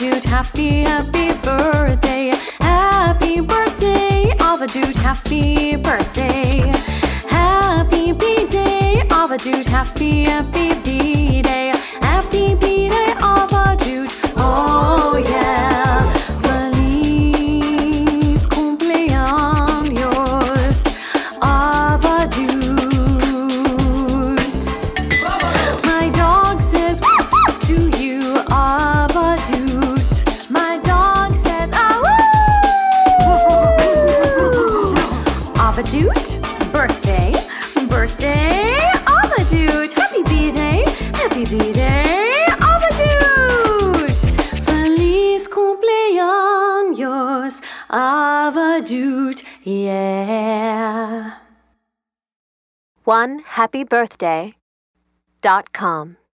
Avadoot, happy, happy birthday. Happy birthday, Avadoot, happy birthday. Happy B-Day, Avadoot, happy, happy B-Day. Avadoot, birthday, birthday, Avadoot. Happy B-Day, happy B-Day, Avadoot. Feliz cumpleaños, Avadoot, yeah. One happy birthday dot com.